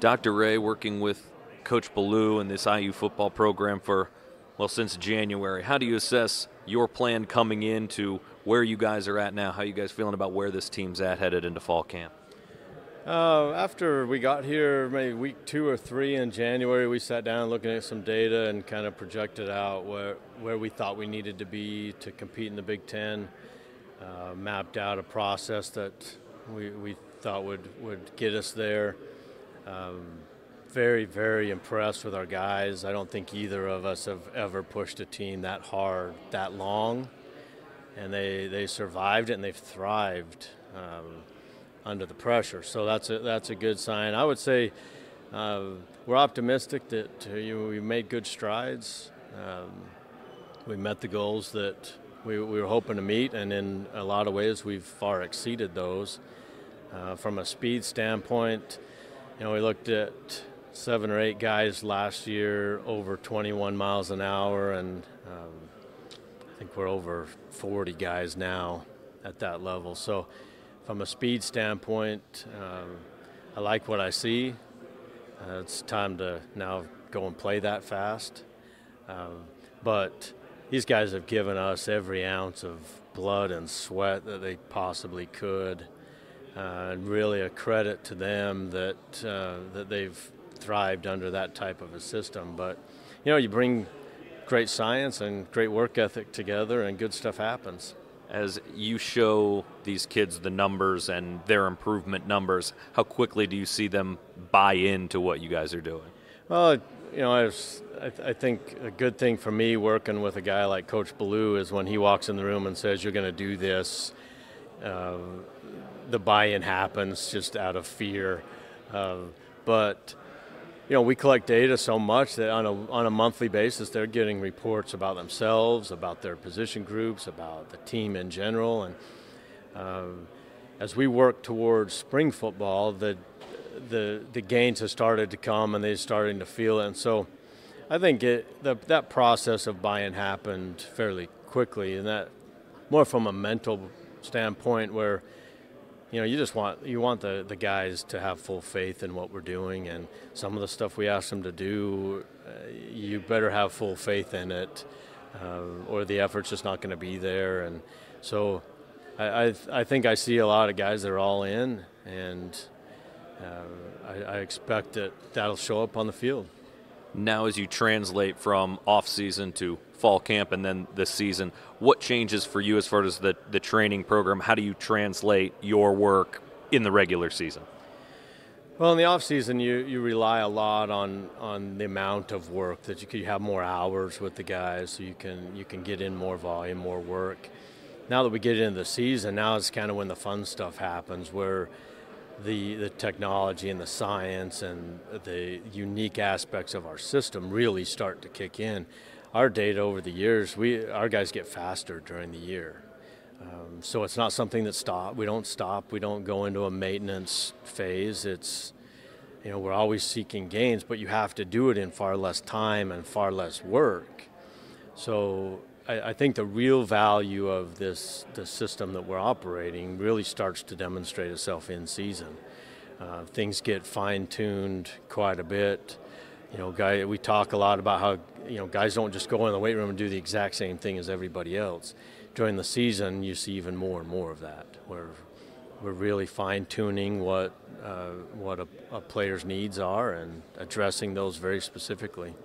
Dr. Rhea working with Coach Ballou and this IU football program for, well, since January. How do you assess your plan coming into where you guys are at now? How you guys feeling about where this team's at headed into fall camp? Uh, after we got here, maybe week two or three in January, we sat down looking at some data and kind of projected out where where we thought we needed to be to compete in the Big Ten. Uh, mapped out a process that we, we thought would, would get us there. Um, very, very impressed with our guys. I don't think either of us have ever pushed a team that hard, that long. And they, they survived it and they've thrived um, under the pressure. So that's a, that's a good sign. I would say uh, we're optimistic that uh, you we made good strides. Um, we met the goals that we, we, were hoping to meet, and in a lot of ways, we've far exceeded those. Uh, from a speed standpoint, you know, we looked at seven or eight guys last year over 21 miles an hour, and um, I think we're over 40 guys now at that level. So, from a speed standpoint, um, I like what I see. Uh, it's time to now go and play that fast. Um, but these guys have given us every ounce of blood and sweat that they possibly could. Uh, and really a credit to them that uh, that they've thrived under that type of a system. But you know, you bring great science and great work ethic together, and good stuff happens. As you show these kids the numbers and their improvement numbers, how quickly do you see them buy into what you guys are doing? Well, you know, I, was, I, th- I, think a good thing for me working with a guy like Coach Ballou is when he walks in the room and says, "You're going to do this." Uh, the buy-in happens just out of fear, uh, but you know, we collect data so much that on a on a monthly basis, they're getting reports about themselves, about their position groups, about the team in general, and uh, as we work towards spring football, the the the gains have started to come and they're starting to feel it. And so I think it, the, that process of buy-in happened fairly quickly, and that more from a mental standpoint where you know you just want you want the, the guys to have full faith in what we're doing and some of the stuff we ask them to do uh, you better have full faith in it uh, or the effort's just not going to be there and so I, I, I think I see a lot of guys that are all in and uh, I, I, expect that that'll show up on the field. Now, as you translate from off season to fall camp and then this season, what changes for you as far as the, the training program? How do you translate your work in the regular season? Well, in the off season, you, you rely a lot on, on the amount of work that you can have more hours with the guys, so you can you can get in more volume, more work. Now that we get into the season, now it's kind of when the fun stuff happens, where the, the technology and the science and the unique aspects of our system really start to kick in. Our data over the years, we our guys get faster during the year. Um, so it's not something that stop. We don't stop. We don't go into a maintenance phase. It's you know we're always seeking gains, but you have to do it in far less time and far less work. So I, I, think the real value of this the system that we're operating really starts to demonstrate itself in season. Uh, things get fine tuned quite a bit. You know, guy, we talk a lot about how you know guys don't just go in the weight room and do the exact same thing as everybody else. During the season, you see even more and more of that, where we're really fine tuning what uh, what a, a player's needs are and addressing those very specifically.